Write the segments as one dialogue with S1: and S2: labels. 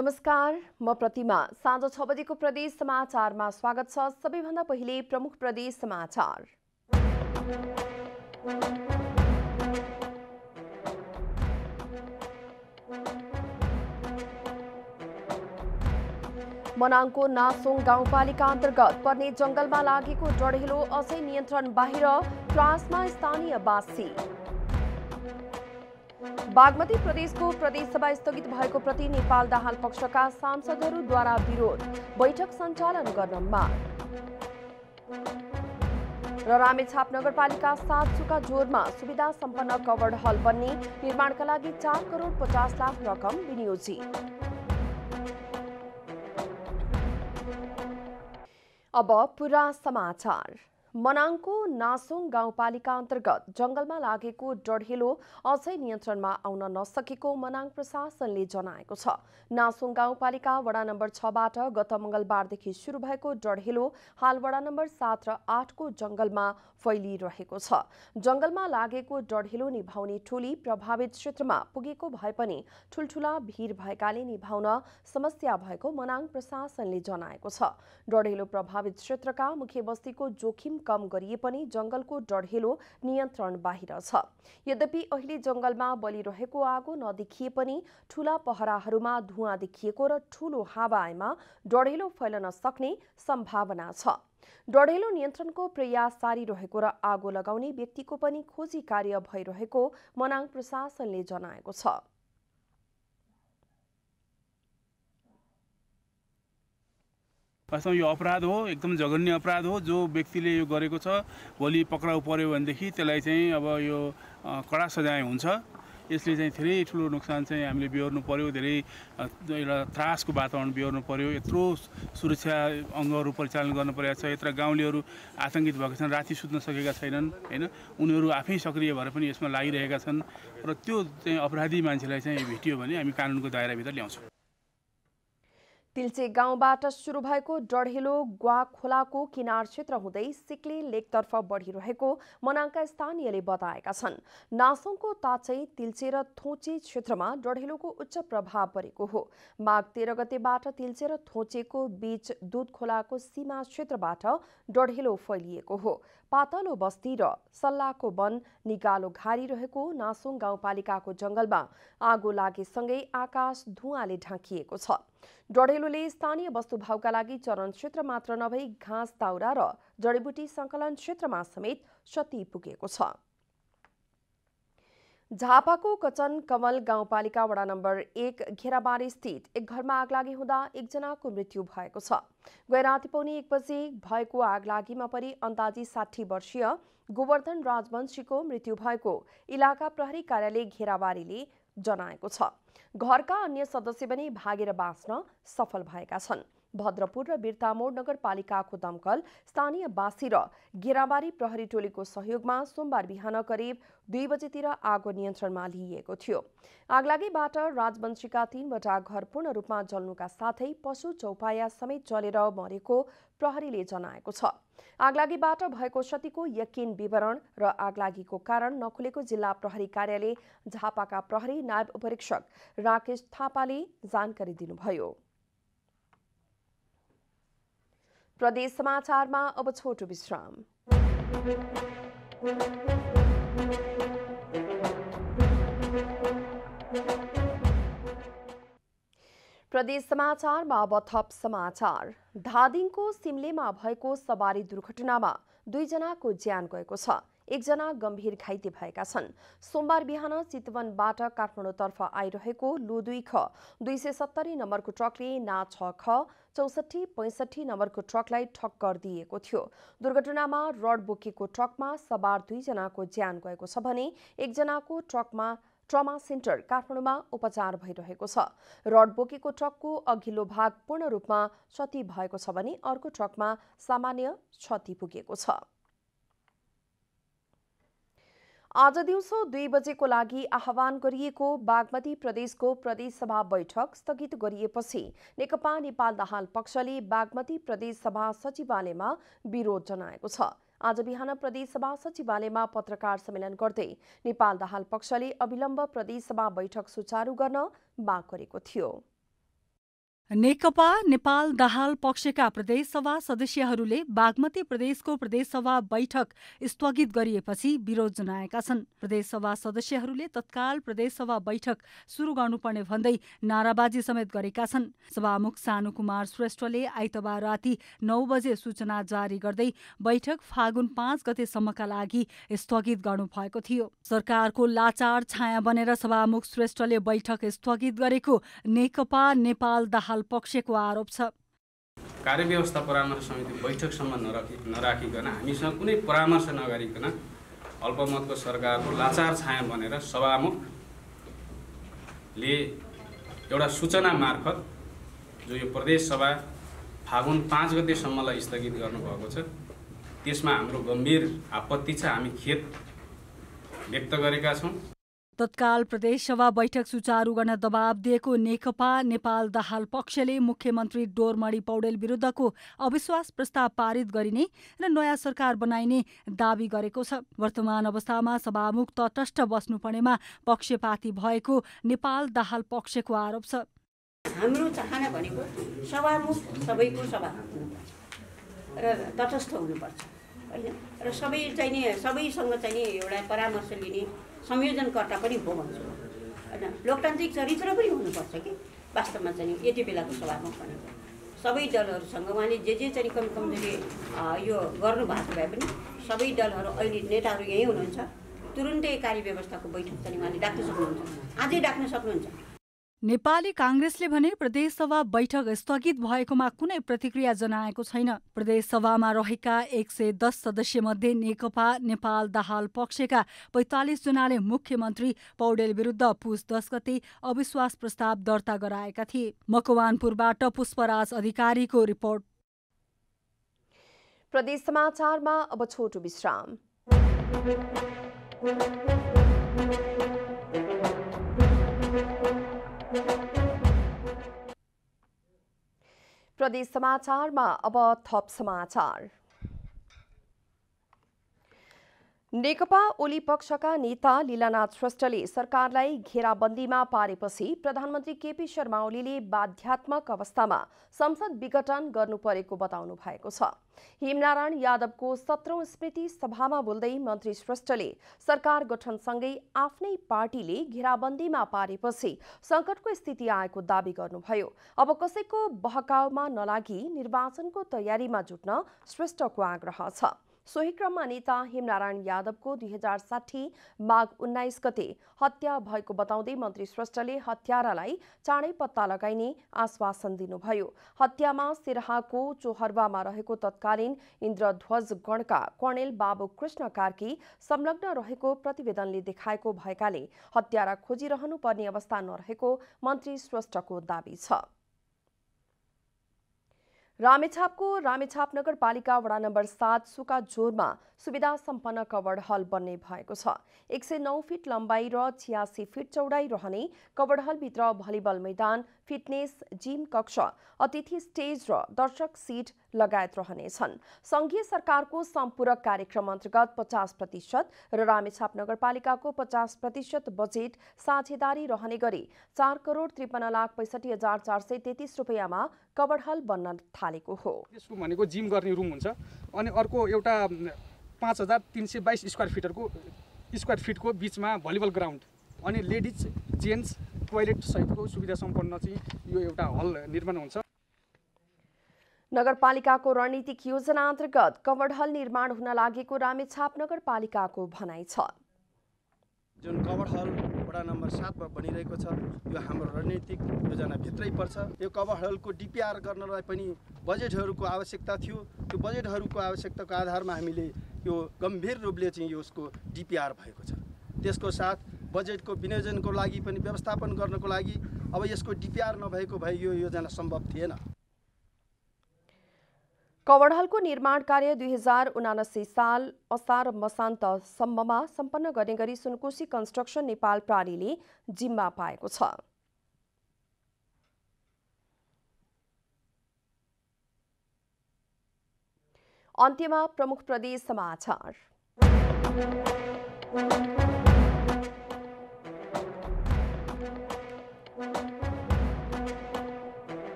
S1: नमस्कार म प्रतिमा। साँझ छ बजेको प्रदेश समाचारमा स्वागत छ। सबैभन्दा पहिले प्रमुख प्रदेश समाचार। मनाङको नासोङ गाउँपालिका अन्तर्गत पर्ने जंगलमा लागेको डढेलो अझै नियन्त्रण बाहिर त्रासमा स्थानीय बासी बागमती प्रदेशको प्रदेशसभा स्थगित भएको प्रति नेपाल दाहाल पक्षका सांसदहरूद्वारा विरोध बैठक सञ्चालन गर्न माग। र रामेछाप नगरपालिका सात सुका जोरमा सुविधा सम्पन्न कवर्ड हल बन्ने निर्माणका लागि चार करोड पचास लाख रकम विनियोजित। अब पुरा समाचार। मनाङको नासोङ गाउँपालिका अन्तर्गत जंगलमा लागेको डढेलो अझै नियन्त्रणमा आउन नसकेको मनाङ प्रशासनले जनाएको छ। नासोङ गाउँपालिका वडा नम्बर छबाट गत मंगलबारदेखि शुरू भएको डढेलो हाल वडा नम्बर सात र आठको जंगलमा फैलिरहेको छ। जंगलमा लागेको डढेलो निभाउने टोली प्रभावित क्षेत्रमा पुगेको भए पनि ठूल्ठूला भीड़ भएकाले निभाउन समस्या भएको मनाङ प्रशासनले जनाएको छ। डढेलो प्रभावित क्षेत्रका मुख्य बस्तीको जोखिम कम गरिए पनि जंगलको डढेलो नियन्त्रण बाहिर छ। यद्यपि अहिले जंगलमा बलिरहेको आगो नदेखिए पनि ठूला पहराहरूमा धुवाँ देखिएको र ठूलो हावामा डढेलो फैलन सक्ने सम्भावना छ। डढेलो नियन्त्रणको प्रयास जारी रहेको र आगो लगाउने व्यक्तिको पनि खोजी कार्य भइरहेको मनाङ प्रशासनले जनाएको छ।
S2: वास्तवमा यो अपराध हो एकदम जघन्य अपराध हो जो व्यक्तिले यो गरेको छ भोलि पक्राउ पर्यो भनेदेखि त्यसलाई चाहिँ अब यो कडा सजाय हुन्छ। यसले चाहिँ धेरै ठुलो नोक्सान चाहिँ हामीले बिहोर्नु पर्यो धेरै एउटा त्रासको वातावरण बिहोर्नु पर्यो। यत्रो सुरक्षा अङ्गहरू परिचालन गर्नु परेको छ यत्र गाउँलेहरू आतङ्कित भएका छन् राति सुत्न सकेका छैनन् होइन? उनीहरू आफै सक्रिय भएर पनि यसमा लागिरहेका छन्। र त्यो चाहिँ अपराधी मान्छेलाई चाहिँ भेटियो भने हामी कानुनको दायराभित्र ल्याउँछौँ।
S1: तिल्चे गाउँबाट सुरु भएको डढेलो ग्वा खोलाको किनार क्षेत्र हुँदै सिक्ले लेकतर्फ बढिरहेको मनाङका स्थानीयले बताएका छन्। नासोङको ताचै तिल्चे र थोचे क्षेत्रमा डढेलोको उच्च प्रभाव परेको हो। माघ तेह्र गतेबाट तिल्चे र थोचेको बीच दुध खोलाको सीमा क्षेत्रबाट डढेलो फैलिएको हो। पातलो बस्ती र सल्लाहको वन निगालो घारी रहेको नासोङ गाउँपालिकाको जंगलमा आगो लागेसँगै आकाश धुवाँले ढाकिएको छ। डढेलोले स्थानीय वस्तुभावका लागि चरण क्षेत्र मात्र नभई घाँस दाउरा र जडीबुटी संकलन क्षेत्रमा समेत क्षति पुगेको छ। झापाको कचन कमल गाउँपालिका वडा नम्बर एक घेराबारी स्थित एक घरमा आगलागी हुँदा एकजनाको मृत्यु भएको छ। गए राति पौने एक बजे भएको आगलागीमा परि अन्दाजी साठी वर्षीय गोवर्धन राजवंशीको मृत्यु भएको इलाका प्रहरी कार्यालय घेराबारीले जनाएको छ। घरका अन्य सदस्य पनि भागेर बाँच्न सफल भएका छन्। भद्रपुर र बिर्तामोड नगरपालिकाको दमकल स्थानीय बासी र गेराबारी प्रहरी टोलीको सहयोगमा सोमबार बिहान करिब दुई बजेतिर आगो नियन्त्रणमा लिइएको थियो। आगलागीबाट राजवंशीका तीनवटा घर पूर्ण रूपमा जल्नुका साथै पशु चौपाया समेत जलेर मरेको प्रहरीले जनाएको छ। आगलागीबाट भएको क्षतिको यकिन विवरण र आगलागीको कारण नखुलेको जिल्ला प्रहरी कार्यालय झापाका प्रहरी नायब उपरीक्षक राकेश थापाले जानकारी दिनुभयो। प्रदेश समाचारमा अब छोटो विश्राम। प्रदेश समाचारमा अब थप समाचार। धादिङको सिमलेमा भएको सवारी दुर्घटनामा दुईजनाको ज्यान गएको छ। एकजना गम्भीर घाइते भएका छन्। सोमबार बिहान चितवनबाट काठमाडौँतर्फ आइरहेको लु दुई ख दुई सय सत्तरी नम्बरको ट्रकले ना छ ख चौसठी पैँसठी नम्बरको ट्रकलाई ठक्कर दिएको थियो। दुर्घटनामा रड बोकेको ट्रकमा सवार दुईजनाको ज्यान गएको छ भने एकजनाको ट्रकमा ट्रमा सेन्टर काठमाडौँमा उपचार भइरहेको छ। रड बोकेको ट्रकको अघिल्लो भाग पूर्ण रूपमा क्षति भएको छ भने अर्को ट्रकमा सामान्य क्षति पुगेको छ। आज दिउँसो दुई बजेको लागि आह्वान गरिएको बागमती प्रदेशको प्रदेशसभा बैठक स्थगित गरिएपछि नेकपा नेपाल दाहाल पक्षले बागमती प्रदेशसभा सचिवालयमा विरोध जनाएको छ। आज बिहान प्रदेशसभा सचिवालयमा पत्रकार सम्मेलन गर्दै नेपाल दाहाल पक्षले अविलम्ब प्रदेशसभा बैठक सुचारू गर्न माग गरेको थियो।
S3: नेकपा नेपाल दाहाल पक्षका प्रदेशसभा सदस्यहरूले बागमती प्रदेशको प्रदेशसभा बैठक स्थगित गरिएपछि विरोध जनाएका छन्। प्रदेशसभा सदस्यहरूले तत्काल प्रदेशसभा बैठक सुरु गर्नुपर्ने भन्दै नाराबाजी समेत गरेका छन्। सभामुख सानु कुमार श्रेष्ठले आइतबार राति नौ बजे सूचना जारी गर्दै बैठक फागुन पाँच गतेसम्मका लागि स्थगित गर्नुभएको थियो। सरकारको लाचार छाया बनेर सभामुख श्रेष्ठले बैठक स्थगित गरेको नेकपा नेपाल दाहाल पक्षको आरोप छ।
S4: कार्यव्यवस्था परामर्श समिति बैठकसम्म नराखि नराखिकन हामीसँग कुनै परामर्श नगरिकन अल्पमतको सरकारको लाचार छाया बनेर सभामुखले एउटा सूचना मार्फत जो यो प्रदेश सभा फागुन पाँच गतेसम्मलाई स्थगित गर्नुभएको छ त्यसमा हाम्रो गम्भीर आपत्ति छ हामी खेद व्यक्त गरेका छौँ।
S3: तत्काल प्रदेशसभा बैठक सुचारू गर्न दबाव दिएको नेकपा नेपाल दाहाल पक्षले मुख्यमन्त्री डोरमणि पौडेल विरुद्धको अविश्वास प्रस्ताव पारित गरिने र नयाँ सरकार बनाइने दावी गरेको छ। वर्तमान अवस्थामा सभामुख तटस्थ बस्नुपर्नेमा पक्षपाती भएको नेपाल दाहाल पक्षको आरोप छ।
S5: हाम्रो चाहना भनेको सभामुख सबैको सभा र तटस्थ हुनुपर्छ होइन? र सबै नि सबैसँग नि एउटा परामर्श लिने संयोजनकर्ता पनि हो भन्छु। होइन लोकतान्त्रिक चरित्र पनि हुनुपर्छ कि? वास्तवमा चाहिँ यति बेलाको सभामुख भनेको सबै दलहरूसँग उहाँले जे जे चाहिँ कम कमजोरी यो गर्नुभएको भए पनि सबै दलहरू अहिले नेताहरू यहीँ हुनुहुन्छ। तुरुन्तै कार्यव्यवस्थाको बैठक चाहिँ उहाँले डाक्न सक्नुहुन्छ। आजै डाक्न सक्नुहुन्छ।
S3: नेपाली काङ्ग्रेसले भने प्रदेशसभा बैठक स्थगित भएकोमा कुनै प्रतिक्रिया जनाएको छैन। प्रदेशसभामा रहेका एक सय दस सदस्य मध्ये नेकपा नेपाल दाहाल पक्षका पैँतालिस जनाले मुख्यमन्त्री पौडेल विरुद्ध पुस दस गते अविश्वास प्रस्ताव दर्ता गराएका थिए। मकवानपुरबाट पुष्पराज अधिकारीको रिपोर्ट।
S1: प्रदेश समाचारमा अब छोटो विश्राम। प्रदेश समाचारमा अब थप समाचार। नेकपा ओली पक्षका नेता लीलानाथ श्रेष्ठले सरकारलाई घेराबन्दीमा पारेपछि प्रधानमन्त्री केपी शर्मा ओलीले बाध्यात्मक अवस्थामा संसद विघटन गर्नु परेको बताउनु भएको छ। हेमनारायण यादवको सत्रौं स्मृति सभामा बोल्दै मन्त्री श्रेष्ठले सरकार गठनसँगै आफ्नै पार्टीले घेराबन्दीमा पारेपछि संकटको स्थिति आएको दावी गर्नुभयो। अब कसैको बहकाउमा नलागी निर्वाचनको तयारीमा जुट्न श्रेष्ठको आग्रह छ। सोही क्रममा नेता हेमनारायण यादवको दुई हजार साठी माघ उन्नाइस गते हत्या भएको बताउँदै मन्त्री श्रेष्ठले हत्यारालाई चाँडै पत्ता लगाइने आश्वासन दिनुभयो। हत्यामा सिराहाको चोहर्वामा रहेको तत्कालीन इन्द्रध्वज गणका कर्णेल बाबु कृष्ण कार्की संलग्न रहेको प्रतिवेदनले देखाएको भएकाले हत्यारा खोजिरहनु पर्ने अवस्था नरहेको मन्त्री श्रेष्ठको दावी छ। रामेछापको रामेछाप नगरपालिका वडा नम्बर सात सुकाझोरमा सुविधा सम्पन्न कवर्ड हल बन्ने भएको छ। एक सय नौ फिट लम्बाइ र छियासी फिट चौडाइ रहने कवर्ड हलभित्र भलिबल मैदान फिटनेस जिम कक्ष अतिथि स्टेज र दर्शक सिट लगायत रहनेछन्। सङ्घीय सरकारको सम्पूरक कार्यक्रम अन्तर्गत पचास प्रतिशत र रामेछाप नगरपालिकाको पचास प्रतिशत बजेट साझेदारी रहने गरी चार करोड त्रिपन्न लाख पैँसठी हजार चार सय तेत्तिस रुपियाँमा कवर्ड हल बन्न थालेको हो।
S6: यसको भनेको जिम गर्ने रुम हुन्छ अनि अर्को एउटा पाँच हजार तिन सय बाइस स्क्वायर फिटरको स्क्वायर फिटको बिचमा भलिबल ग्राउन्ड अनि लेडिज जेन्ट्स टोइलेट सहितको सुविधा सम्पन्न चाहिँ यो एउटा हल निर्माण हुन्छ।
S1: नगरपालिकाको रणनीतिक योजना अन्तर्गत कवर्ड हल निर्माण हुन लागेको रामेछाप नगरपालिकाको भनाइ छ।
S7: जुन कवर्ड हल वडा नम्बर सातमा बनिरहेको छ यो हाम्रो रणनीतिक योजनाभित्रै पर्छ। यो कवर्ड हलको डिपिआर गर्नलाई पनि बजेटहरूको आवश्यकता थियो। त्यो बजेटहरूको आवश्यकताको आधारमा हामीले यो गम्भीर रूपले चाहिँ यसको डिपिआर भएको छ। त्यसको साथ बजेटको विनियोजनको लागि पनि व्यवस्थापन गर्नको लागि अब यसको डिपिआर नभएको भए यो योजना सम्भव थिएन।
S1: कवडहलको निर्माण कार्य दुई हजार उनासी साल असार मसान्तसम्ममा सम्पन्न गर्ने गरी सुनकोशी कन्स्ट्रक्सन नेपाल प्राणीले जिम्मा पाएको छ। अन्त्यमा प्रमुख प्रदेश समाचार।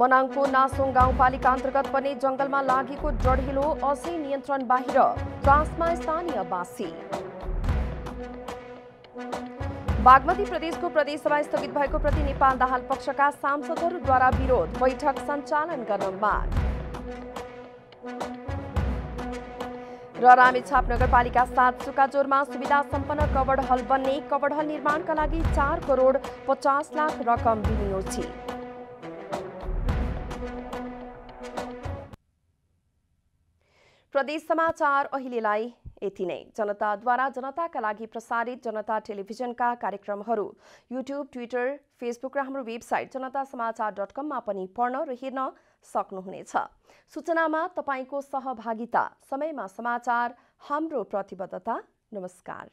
S1: मनाङको नासोङ गाउँपालिका अन्तर्गत पर्ने जङ्गलमा लागेको डढेलो अझै नियन्त्रण बाहिर त्रासमा स्थानीयवासी बागमती प्रदेशको प्रदेशसभा स्थगित भएको प्रति नेपाल दाहाल पक्षका सांसदहरूद्वारा विरोध बैठक सञ्चालन गर्न माग। र रामेछाप नगरपालिका साथ सुकाचोरमा सुविधा सम्पन्न कवर्ड हल बन्ने कवर्ड हल निर्माणका लागि चार करोड पचास लाख रकम विनियोजित प्रदेश समाचार अहिलेलाई यति नै। जनताद्वारा जनताका लागि प्रसारित जनता टेलिभिजनका कार्यक्रमहरू युट्युब ट्विटर फेसबुक र हाम्रो वेबसाइट जनता समाचार डट कममा पनि पढ्न र हेर्न सक्नुहुनेछ। सूचनामा तपाईँको सहभागिता समयमा समाचार हाम्रो प्रतिबद्धता। नमस्कार।